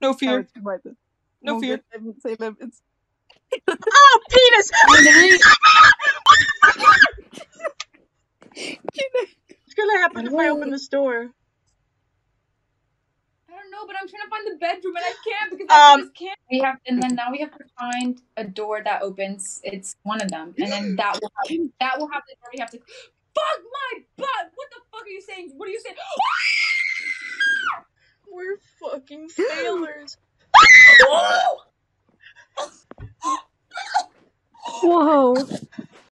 No fear. it's right. No Won't fear. get- I didn't say limits. Oh, penis! What's gonna happen if I open this door? I don't know, but I'm trying to find the bedroom and I can't because Um, I just can't. We have, and then now we have to find a door that opens. It's one of them, and then that will have, that will have the door. We have to. Fuck my butt! What the fuck are you saying? What are you saying? We're fucking failures. Whoa.